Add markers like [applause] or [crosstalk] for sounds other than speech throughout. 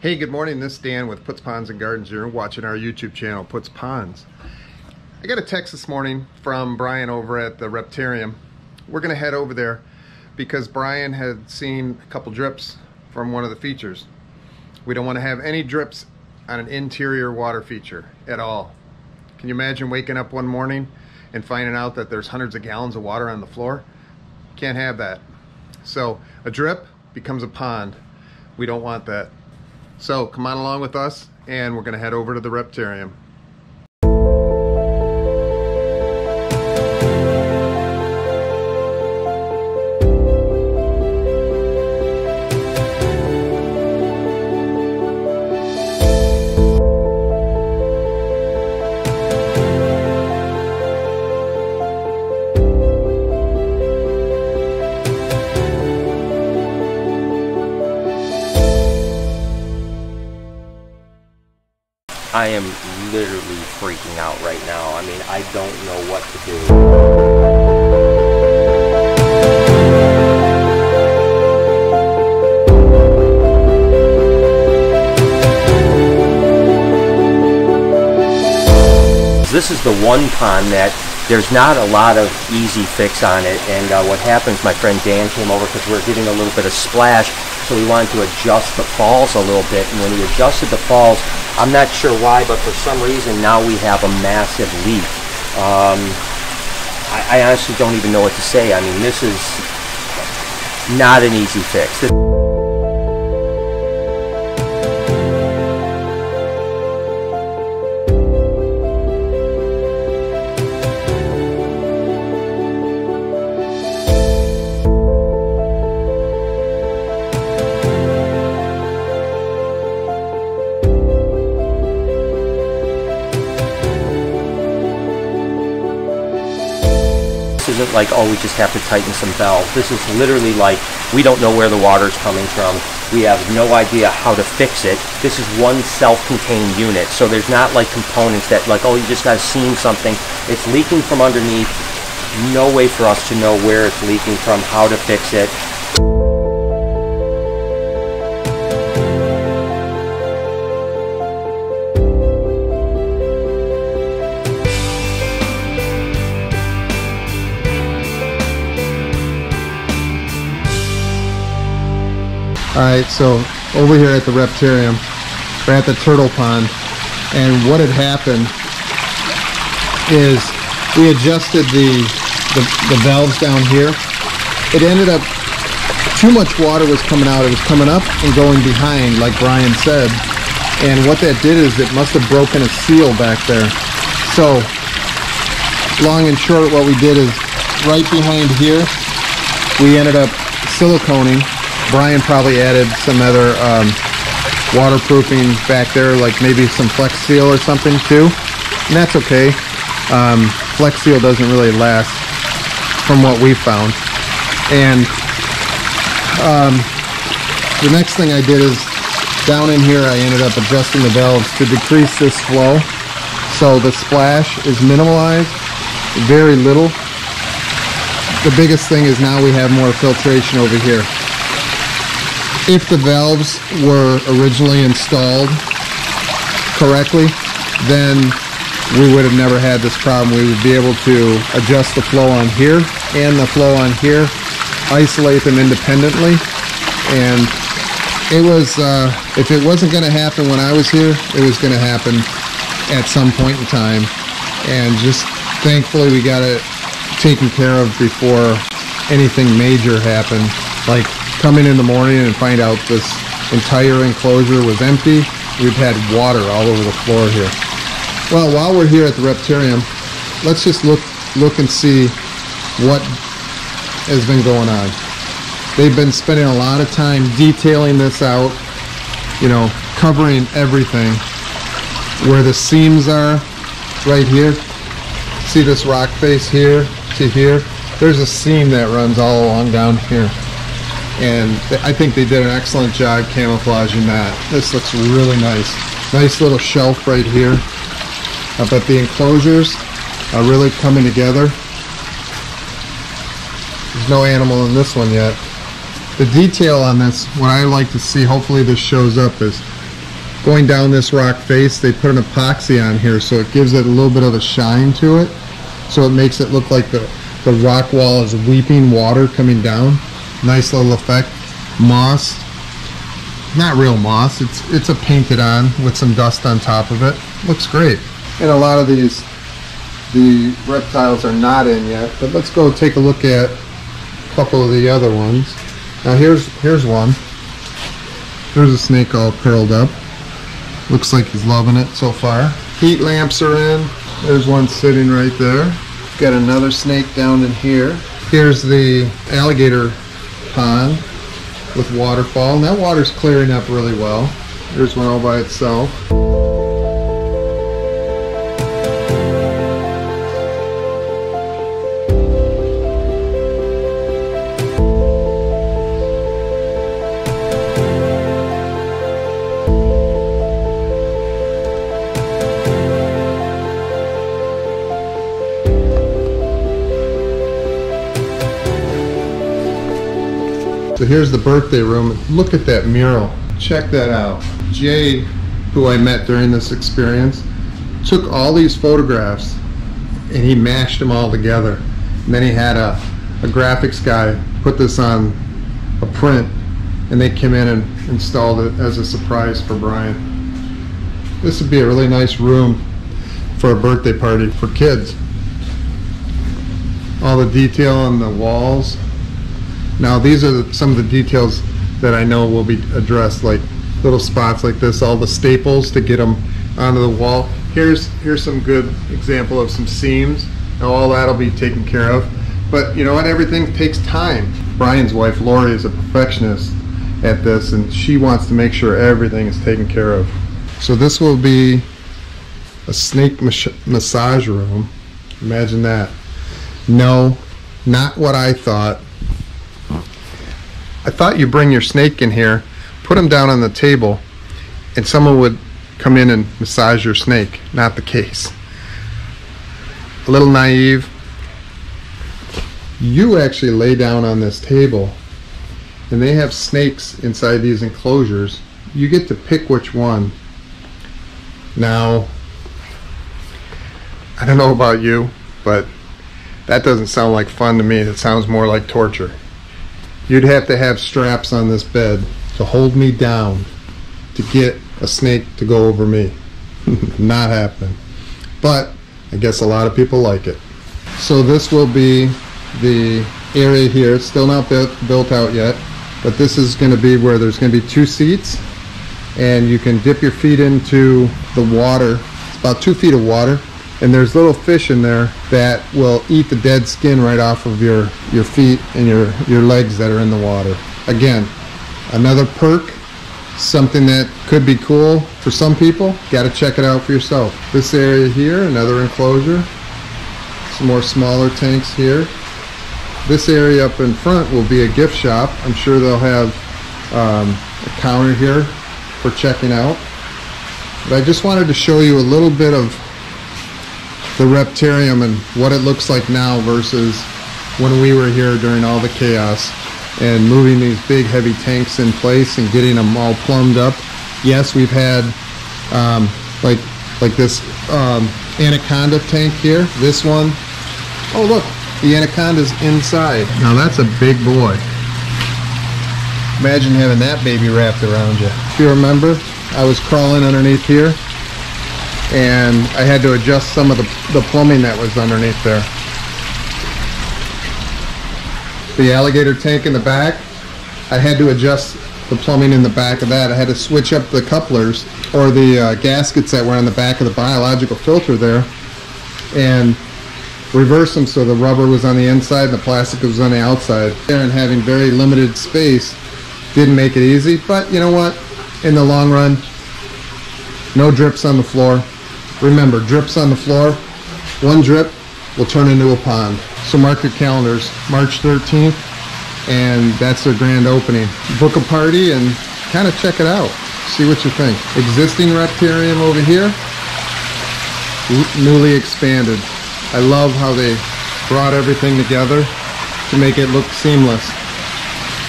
Hey, good morning. This is Dan with Puts Ponds and Gardens. You're watching our YouTube channel, Puts Ponds. I got a text this morning from Brian over at the Reptarium. We're going to head over there because Brian had seen a couple drips from one of the features. We don't want to have any drips on an interior water feature at all. Can you imagine waking up one morning and finding out that there's hundreds of gallons of water on the floor? Can't have that. So a drip becomes a pond. We don't want that. So come on along with us and we're going to head over to the Reptarium. I am literally freaking out right now. I mean, I don't know what to do. This is the one pond that there's not a lot of easy fix on it. And uh, what happens, my friend Dan came over because we are getting a little bit of splash, so he wanted to adjust the falls a little bit. And when he adjusted the falls, I'm not sure why, but for some reason now we have a massive leak. Um, I, I honestly don't even know what to say. I mean, this is not an easy fix. This isn't like, oh, we just have to tighten some valves. This is literally like, we don't know where the water's coming from. We have no idea how to fix it. This is one self-contained unit, so there's not like components that like, oh, you just got to seam something. It's leaking from underneath. No way for us to know where it's leaking from, how to fix it. Alright, so over here at the Reptarium, we're at the turtle pond, and what had happened is we adjusted the, the, the valves down here. It ended up, too much water was coming out. It was coming up and going behind, like Brian said. And what that did is it must have broken a seal back there. So, long and short, what we did is right behind here, we ended up siliconing Brian probably added some other um, waterproofing back there, like maybe some Flex Seal or something too. And that's okay. Um, Flex Seal doesn't really last from what we found. And um, the next thing I did is down in here I ended up adjusting the valves to decrease this flow. So the splash is minimalized, very little. The biggest thing is now we have more filtration over here if the valves were originally installed correctly, then we would have never had this problem. We would be able to adjust the flow on here and the flow on here, isolate them independently, and it was, uh, if it wasn't going to happen when I was here, it was going to happen at some point in time, and just thankfully we got it taken care of before anything major happened, like come in in the morning and find out this entire enclosure was empty. We've had water all over the floor here. Well, while we're here at the Reptarium, let's just look look and see what has been going on. They've been spending a lot of time detailing this out, you know, covering everything. Where the seams are, right here. See this rock face here to here? There's a seam that runs all along down here and I think they did an excellent job camouflaging that. This looks really nice. Nice little shelf right here. Uh, but the enclosures are really coming together. There's no animal in this one yet. The detail on this, what I like to see, hopefully this shows up, is going down this rock face, they put an epoxy on here so it gives it a little bit of a shine to it. So it makes it look like the, the rock wall is weeping water coming down. Nice little effect. Moss. Not real moss, it's it's a painted on with some dust on top of it. Looks great. And a lot of these the reptiles are not in yet, but let's go take a look at a couple of the other ones. Now here's here's one. There's a snake all curled up. Looks like he's loving it so far. Heat lamps are in. There's one sitting right there. Got another snake down in here. Here's the alligator pond with waterfall. And that water's clearing up really well. There's one all by itself. So here's the birthday room. Look at that mural. Check that out. Jay, who I met during this experience, took all these photographs and he mashed them all together. And then he had a, a graphics guy put this on a print and they came in and installed it as a surprise for Brian. This would be a really nice room for a birthday party for kids. All the detail on the walls now these are some of the details that I know will be addressed, like little spots like this, all the staples to get them onto the wall. Here's here's some good example of some seams. Now all that'll be taken care of. But you know what? Everything takes time. Brian's wife Lori is a perfectionist at this, and she wants to make sure everything is taken care of. So this will be a snake mas massage room. Imagine that. No, not what I thought. I thought you bring your snake in here, put him down on the table, and someone would come in and massage your snake. Not the case. A little naive. You actually lay down on this table, and they have snakes inside these enclosures. You get to pick which one. Now, I don't know about you, but that doesn't sound like fun to me. It sounds more like torture. You'd have to have straps on this bed to hold me down to get a snake to go over me. [laughs] Not happening. But I guess a lot of people like it. So this will be the area here. It's still not built, built out yet, but this is going to be where there's going to be two seats and you can dip your feet into the water. It's about two feet of water and there's little fish in there that will eat the dead skin right off of your your feet and your your legs that are in the water. Again another perk something that could be cool for some people got to check it out for yourself. This area here another enclosure some more smaller tanks here. This area up in front will be a gift shop. I'm sure they'll have um, a counter here for checking out. But i just wanted to show you a little bit of the Reptarium and what it looks like now versus when we were here during all the chaos and moving these big heavy tanks in place and getting them all plumbed up. Yes, we've had um, like like this um, Anaconda tank here. This one, oh look, the Anaconda's inside. Now that's a big boy. Imagine having that baby wrapped around you. If you remember, I was crawling underneath here and I had to adjust some of the, the plumbing that was underneath there. The alligator tank in the back, I had to adjust the plumbing in the back of that. I had to switch up the couplers or the uh, gaskets that were on the back of the biological filter there and reverse them so the rubber was on the inside and the plastic was on the outside. There and having very limited space didn't make it easy, but you know what? In the long run, no drips on the floor, Remember, drips on the floor, one drip will turn into a pond. So mark your calendars, March 13th, and that's their grand opening. Book a party and kind of check it out. See what you think. Existing Reptarium over here, newly expanded. I love how they brought everything together to make it look seamless.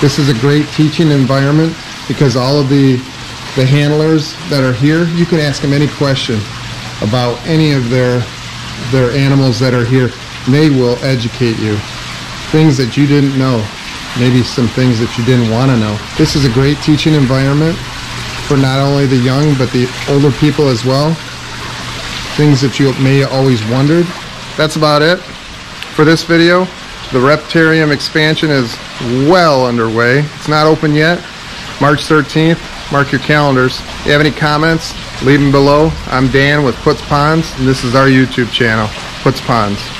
This is a great teaching environment because all of the the handlers that are here, you can ask them any question about any of their their animals that are here. They will educate you. Things that you didn't know. Maybe some things that you didn't want to know. This is a great teaching environment for not only the young but the older people as well. Things that you may always wondered. That's about it for this video. The Reptarium expansion is well underway. It's not open yet. March 13th. Mark your calendars. If you have any comments, leave them below. I'm Dan with Puts Ponds, and this is our YouTube channel, Puts Ponds.